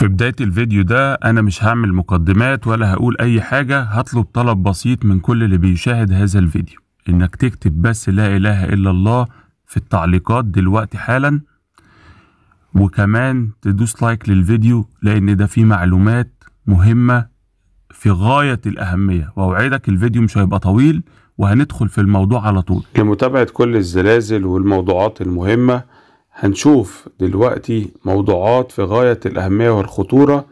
في بداية الفيديو ده أنا مش هعمل مقدمات ولا هقول أي حاجة هطلب طلب بسيط من كل اللي بيشاهد هذا الفيديو إنك تكتب بس لا إله إلا الله في التعليقات دلوقتي حالا وكمان تدوس لايك للفيديو لأن ده فيه معلومات مهمة في غاية الأهمية. وأوعدك الفيديو مش هيبقى طويل وهندخل في الموضوع على طول. لمتابعة كل الزلازل والموضوعات المهمة هنشوف دلوقتي موضوعات في غاية الأهمية والخطورة.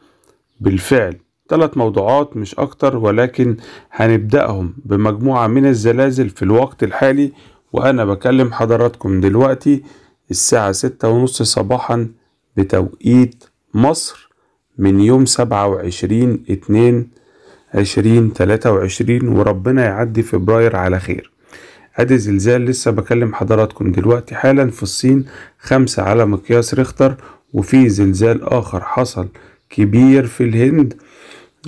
بالفعل ثلاث موضوعات مش أكتر ولكن هنبدأهم بمجموعة من الزلازل في الوقت الحالي وأنا بكلم حضراتكم دلوقتي الساعة ستة ونص صباحا بتوقيت مصر من يوم سبعة وعشرين اتنين عشرين تلاتة وعشرين وربنا يعدي فبراير على خير. ادي زلزال لسه بكلم حضراتكم دلوقتي حالا في الصين خمسة على مقياس ريختر وفي زلزال آخر حصل كبير في الهند.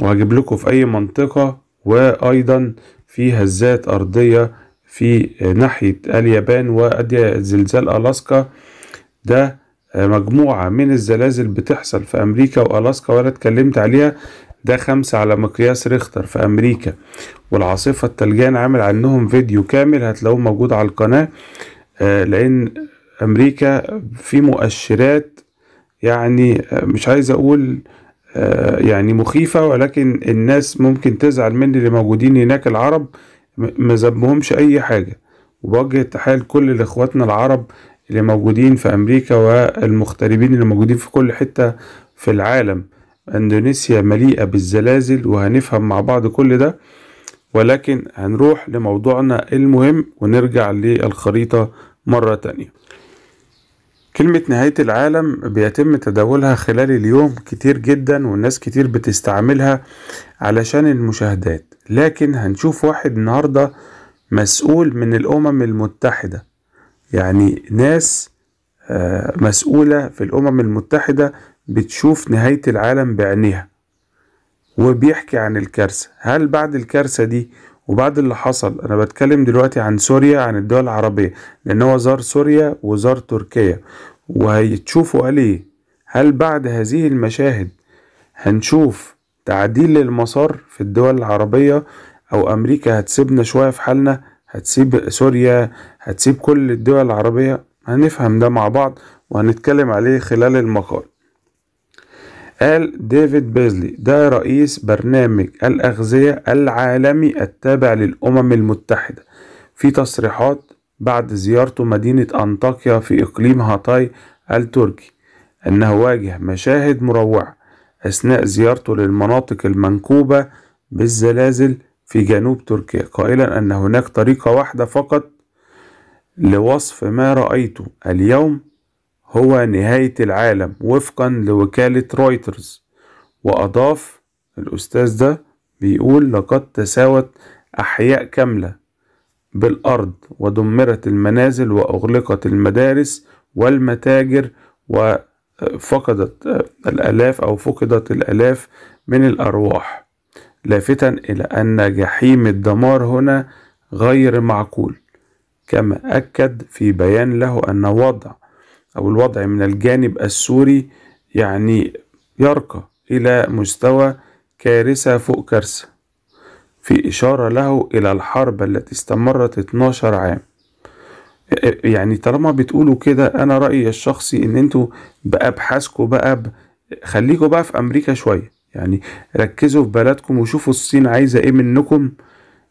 وهجيب لكم في أي منطقة وأيضا في هزات أرضية في ناحية اليابان وأدي زلزال ألاسكا. ده مجموعة من الزلازل بتحصل في أمريكا وألاسكا وأنا اتكلمت عليها. ده خمسة على مقياس ريختر في أمريكا. والعاصفة التلجية أنا عامل عنهم فيديو كامل هتلاقوه موجود على القناة آه لأن أمريكا في مؤشرات يعني مش عايز أقول آه يعني مخيفة ولكن الناس ممكن تزعل مني اللي موجودين هناك العرب ما أي حاجة. وبوجه التحية لكل الإخواتنا العرب اللي موجودين في أمريكا والمغتربين اللي موجودين في كل حتة في العالم. إندونيسيا مليئة بالزلازل وهنفهم مع بعض كل ده ولكن هنروح لموضوعنا المهم ونرجع للخريطة مرة تانية. كلمة نهاية العالم بيتم تداولها خلال اليوم كتير جدا والناس كتير بتستعملها علشان المشاهدات لكن هنشوف واحد النهاردة مسؤول من الأمم المتحدة. يعني ناس مسؤولة في الأمم المتحدة بتشوف نهاية العالم بعينيها وبيحكي عن الكارثة. هل بعد الكارثة دي وبعد اللي حصل أنا بتكلم دلوقتي عن سوريا عن الدول العربية لأن هو زار سوريا وزار تركيا. وهيتشوفوا قال إيه؟ هل بعد هذه المشاهد هنشوف تعديل للمسار في الدول العربية؟ أو أمريكا هتسيبنا شوية في حالنا؟ هتسيب سوريا؟ هتسيب كل الدول العربية؟ هنفهم ده مع بعض وهنتكلم عليه خلال المقال. قال ديفيد بيزلي ده رئيس برنامج الأغذية العالمي التابع للأمم المتحدة في تصريحات بعد زيارته مدينة أنطاكيا في إقليم هاتاي التركي أنه واجه مشاهد مروعة أثناء زيارته للمناطق المنكوبة بالزلازل في جنوب تركيا قائلا أن هناك طريقة واحدة فقط لوصف ما رأيته اليوم هو نهاية العالم وفقا لوكالة رويترز. وأضاف الأستاذ ده بيقول لقد تساوت أحياء كاملة بالأرض ودمرت المنازل وأغلقت المدارس والمتاجر وفقدت الآلاف أو فقدت الآلاف من الأرواح. لافتا إلى أن جحيم الدمار هنا غير معقول كما أكد في بيان له أن وضع أو الوضع من الجانب السوري يعني يرقى إلى مستوى كارثة فوق كارثة في إشارة له إلى الحرب التي استمرت 12 عام. يعني طالما بتقولوا كده أنا رأيي الشخصي إن أنتوا بأبحاثكم بقى ب... خليكوا بقى في أمريكا شوية. يعني ركزوا في بلدكم وشوفوا الصين عايزة إيه منكم.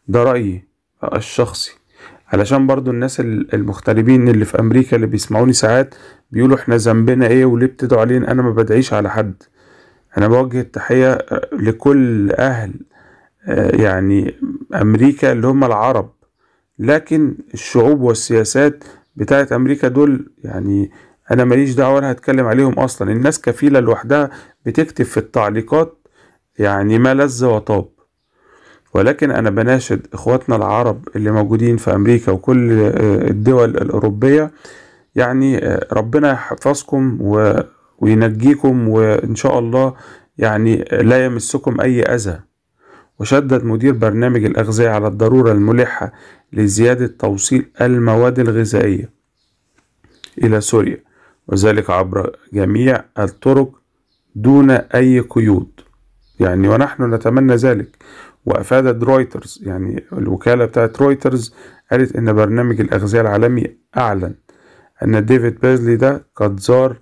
ده رأيي الشخصي. علشان برضو الناس المغتربين اللي في أمريكا اللي بيسمعوني ساعات بيقولوا إحنا ذنبنا إيه وليه بتدعوا علينا؟ أنا ما بدعيش على حد. أنا بوجه التحية لكل أهل يعني أمريكا اللي هم العرب. لكن الشعوب والسياسات بتاعت أمريكا دول يعني أنا ماليش دعوة ولا هتكلم عليهم أصلا. الناس كفيلة لوحدها بتكتب في التعليقات يعني ما لذ وطاب. ولكن أنا بناشد إخواتنا العرب اللي موجودين في أمريكا وكل الدول الأوروبية. يعني ربنا يحفظكم وينجيكم وإن شاء الله يعني لا يمسكم أي أذى. وشدد مدير برنامج الأغذية على الضرورة الملحة لزيادة توصيل المواد الغذائية إلى سوريا وذلك عبر جميع الطرق دون أي قيود. يعني ونحن نتمنى ذلك. وأفادت رويترز يعني الوكالة بتاعت رويترز قالت إن برنامج الأغذية العالمي أعلن أن ديفيد بيزلي ده قد زار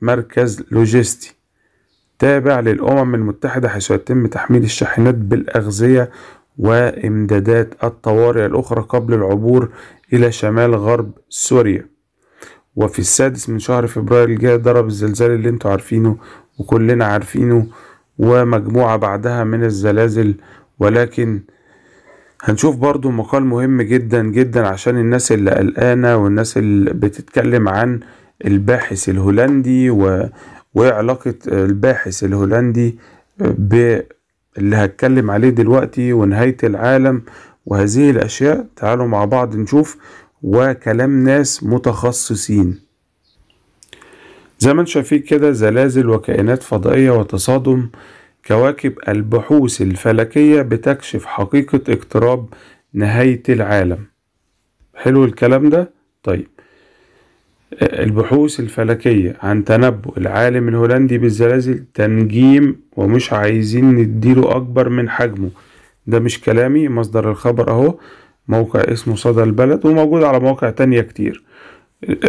مركز لوجستي تابع للأمم المتحدة حيث يتم تحميل الشاحنات بالأغذية وإمدادات الطوارئ الأخرى قبل العبور إلى شمال غرب سوريا. وفي السادس من شهر فبراير الجاي ضرب الزلزال اللي أنتوا عارفينه وكلنا عارفينه ومجموعة بعدها من الزلازل ولكن هنشوف برضو مقال مهم جدا جدا عشان الناس اللي قلقانة والناس اللي بتتكلم عن الباحث الهولندي و... وإيه علاقة الباحث الهولندي ب اللي هتكلم عليه دلوقتي ونهاية العالم وهذه الأشياء. تعالوا مع بعض نشوف وكلام ناس متخصصين. زي ما أنتم شايفين كده زلازل وكائنات فضائية وتصادم كواكب البحوث الفلكية بتكشف حقيقة اقتراب نهاية العالم. حلو الكلام ده؟ طيب. البحوث الفلكية عن تنبؤ العالم الهولندي بالزلازل تنجيم ومش عايزين نديله أكبر من حجمه. ده مش كلامي مصدر الخبر أهو. موقع اسمه صدى البلد وموجود على مواقع تانية كتير.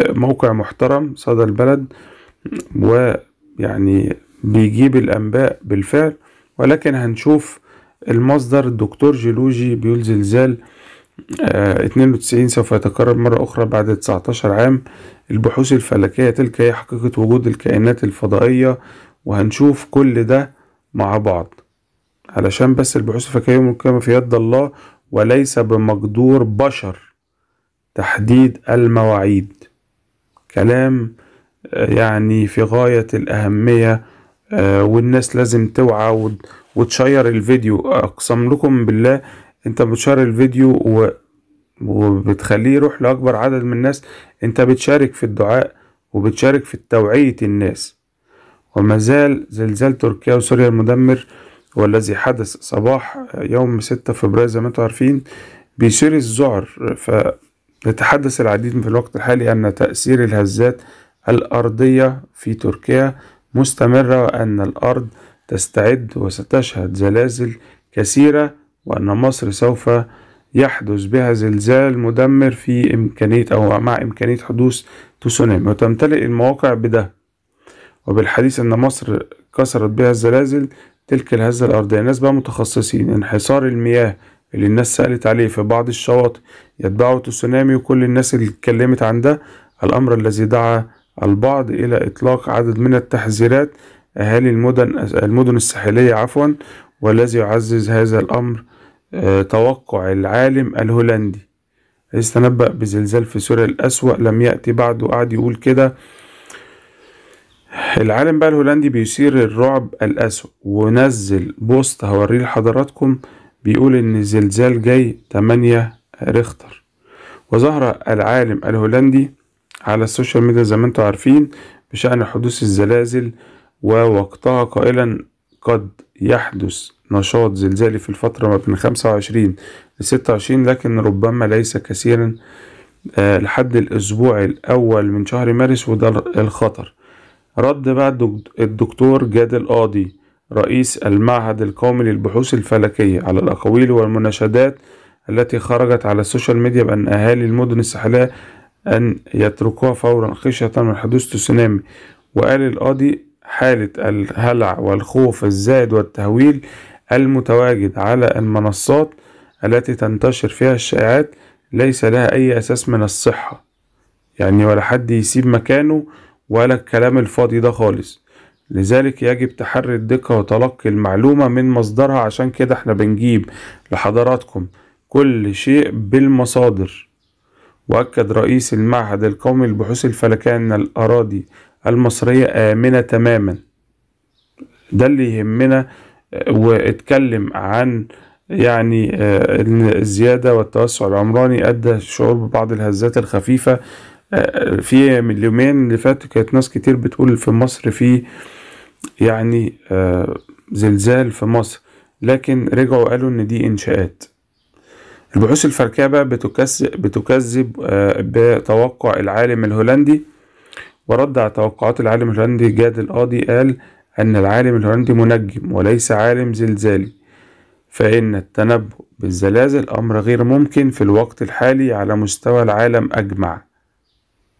موقع محترم صدى البلد ويعني بيجيب الأنباء بالفعل. ولكن هنشوف المصدر الدكتور جيولوجي بيقول زلزال آه 92 سوف يتكرر مرة أخرى بعد 19 عام. البحوث الفلكية تلك هي حقيقة وجود الكائنات الفضائية وهنشوف كل ده مع بعض. علشان بس البحوث الفلكية ممكنة في يد الله وليس بمقدور بشر تحديد المواعيد. كلام يعني في غاية الأهمية والناس لازم توعى وتشير الفيديو. أقسم لكم بالله أنت بتشير الفيديو و وبتخليه يروح لأكبر عدد من الناس. أنت بتشارك في الدعاء وبتشارك في توعية الناس. وما زال زلزال تركيا وسوريا المدمر والذي حدث صباح يوم 6 فبراير زي ما أنتم عارفين بيثير الذعر. فيتحدث العديد في الوقت الحالي أن تأثير الهزات الأرضية في تركيا. مستمرة وأن الأرض تستعد وستشهد زلازل كثيرة وأن مصر سوف يحدث بها زلزال مدمر في إمكانية أو مع إمكانية حدوث تسونامي. وتمتلئ المواقع بده وبالحديث أن مصر كسرت بها الزلازل تلك الهزة الأرضية. ناس بقى متخصصين انحسار المياه اللي الناس سألت عليه في بعض الشواطئ يتبعه تسونامي وكل الناس اللي اتكلمت عن ده الأمر الذي دعا البعض إلى إطلاق عدد من التحذيرات أهالي المدن المدن الساحلية عفوا والذي يعزز هذا الأمر توقع العالم الهولندي. استنبأ بزلزال في سوريا الأسوأ لم يأتي بعد وقعد يقول كده. العالم بقى الهولندي بيثير الرعب الأسوأ ونزل post هوريه لحضراتكم بيقول إن الزلزال جاي 8 ريختر. وظهر العالم الهولندي على ال social media زي ما أنتم عارفين بشأن حدوث الزلازل ووقتها قائلا قد يحدث نشاط زلزالي في الفترة ما بين 25 ل 26 لكن ربما ليس كثيرا أه لحد الأسبوع الأول من شهر مارس وده الخطر. رد بقى الدكتور جاد القاضي رئيس المعهد القومي للبحوث الفلكية على الأقاويل والمناشدات التي خرجت على السوشيال ميديا بأن أهالي المدن الساحلية أن يتركوها فورا خشية من حدوث تسونامي وقال القاضي حالة الهلع والخوف الزائد والتهويل المتواجد على المنصات التي تنتشر فيها الشائعات ليس لها أي أساس من الصحة. يعني ولا حد يسيب مكانه ولا الكلام الفاضي ده خالص. لذلك يجب تحري الدقة وتلقي المعلومة من مصدرها. عشان كده إحنا بنجيب لحضراتكم كل شيء بالمصادر. وأكد رئيس المعهد القومي للبحوث الفلكية أن الأراضي المصرية آمنة تماما. ده اللي يهمنا واتكلم عن يعني الزيادة والتوسع العمراني أدى شعور ببعض الهزات الخفيفة. في اليومين اللي فاتوا كانت ناس كتير بتقول في مصر في يعني زلزال في مصر لكن رجعوا قالوا إن دي إنشاءات. البحوث الفلكية بقى بتكذب, بتكذب بتوقع العالم الهولندي. ورد على توقعات العالم الهولندي جاد القاضي قال أن العالم الهولندي منجم وليس عالم زلزالي فإن التنبؤ بالزلازل أمر غير ممكن في الوقت الحالي على مستوى العالم أجمع.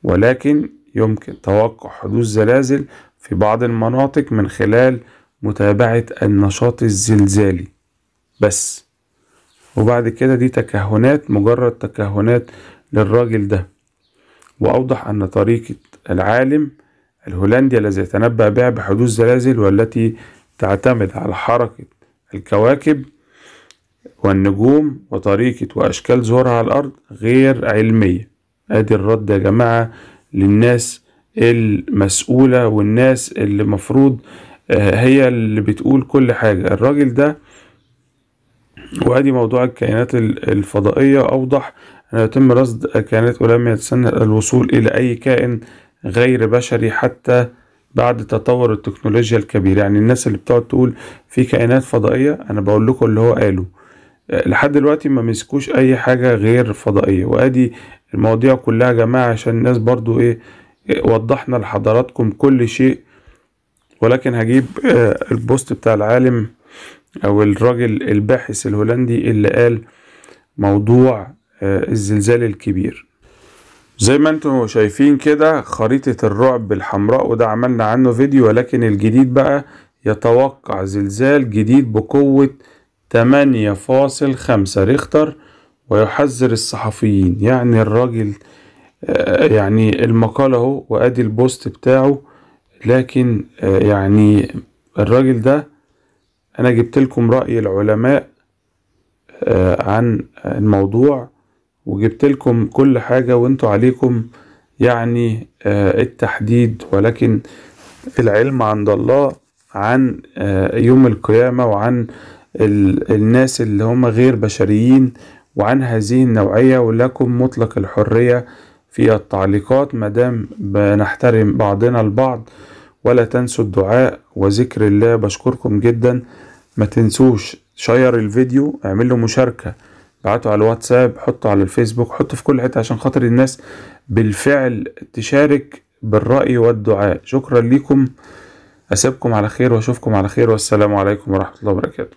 ولكن يمكن توقع حدوث زلازل في بعض المناطق من خلال متابعة النشاط الزلزالي. بس وبعد كده دي تكهنات مجرد تكهنات للراجل ده. وأوضح أن طريقة العالم الهولندي الذي يتنبأ بها بحدوث زلازل والتي تعتمد على حركة الكواكب والنجوم وطريقة وأشكال ظهورها على الأرض غير علمية. أدي الرد يا جماعة للناس المسؤولة والناس اللي مفروض هي اللي بتقول كل حاجة. الراجل ده وادي موضوع الكائنات الفضائية. أوضح أن يتم رصد كائنات ولم يتسنى الوصول إلى أي كائن غير بشري حتى بعد تطور التكنولوجيا الكبير يعني الناس اللي بتقعد تقول في كائنات فضائية أنا بقول لكم اللي هو قاله. لحد دلوقتي ما مسكوش أي حاجة غير فضائية. وأدي المواضيع كلها يا جماعة عشان الناس برضو إيه وضحنا لحضراتكم كل شيء. ولكن هجيب البوست بتاع العالم. أو الراجل الباحث الهولندي اللي قال موضوع الزلزال الكبير. زي ما أنتم شايفين كده خريطة الرعب الحمراء وده عملنا عنه فيديو ولكن الجديد بقى يتوقع زلزال جديد بقوة 8.5 ريختر ويحذر الصحفيين. يعني الراجل يعني المقالة أهو وأدي البوست بتاعه لكن يعني الراجل ده أنا جبت لكم رأي العلماء عن الموضوع وجبت لكم كل حاجة وانتوا عليكم يعني التحديد. ولكن العلم عند الله عن يوم القيامة وعن الناس اللي هم غير بشريين وعن هذه النوعية. ولكم مطلق الحرية في التعليقات مدام بنحترم بعضنا البعض. ولا تنسوا الدعاء وذكر الله. بشكركم جدا. ما تنسوش شير الفيديو اعملوا مشاركة بعتوا على الواتساب حطوا على الفيسبوك حطوا في كل حتة عشان خاطر الناس بالفعل تشارك بالرأي والدعاء. شكرا لكم أسيبكم على خير وأشوفكم على خير والسلام عليكم ورحمة الله وبركاته.